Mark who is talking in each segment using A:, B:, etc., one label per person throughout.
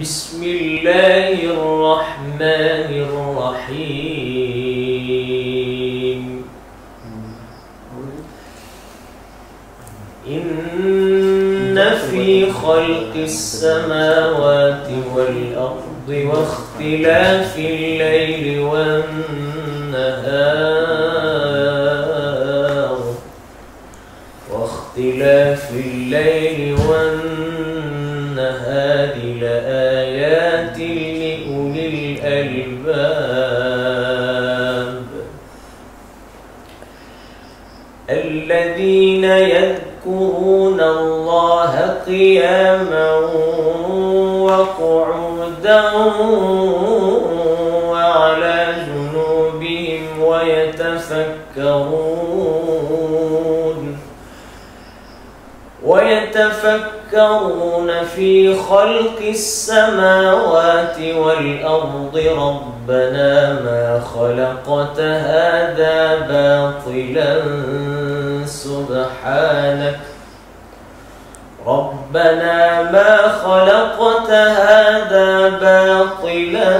A: بسم الله الرحمن الرحيم. إن في خلق السماوات والأرض واختلاف الليل والنهار. واختلاف الليل والنهار. الذين يذكرون الله قياما وقعودا وعلى جنوبهم ويتفكرون ويتفكرون في خلق السماوات والأرض. ربنا ما خلقت هذا باطلا. سبحانك. ربنا ما خلقت هذا باطلا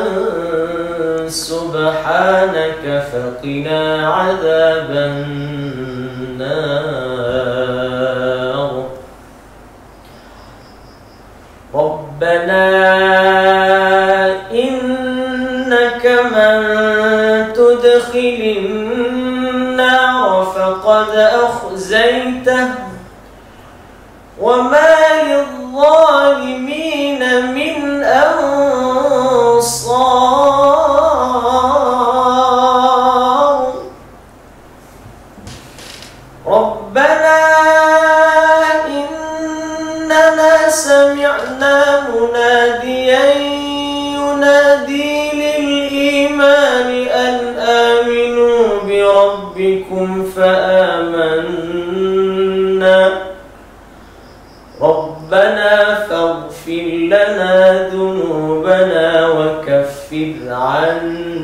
A: سبحانك فقنا عذاب النار. ربنا إنك من تدخل النار فقد أخزيته وما للظالمين من أنصار. ربنا إننا سمعنا مناديا ينادي بربكم فآمنا. ربنا فاغفر لنا ذنوبنا وكفر عنا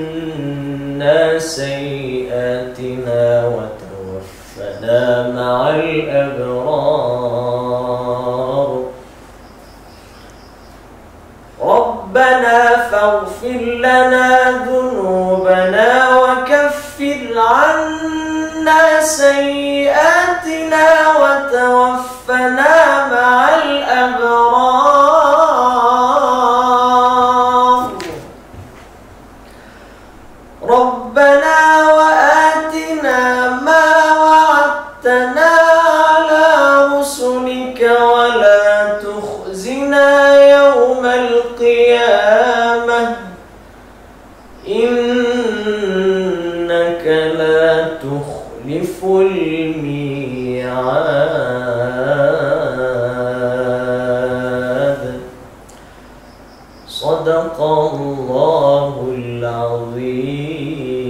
A: سيئاتنا وتوفنا مع الأبرار. سيئاتنا وتوفنا مع الأبرار. ربنا وآتنا ما وعدتنا على رسلك ولا تخزنا يوم القيامة. لا تخلف الميعاد صدق الله العظيم.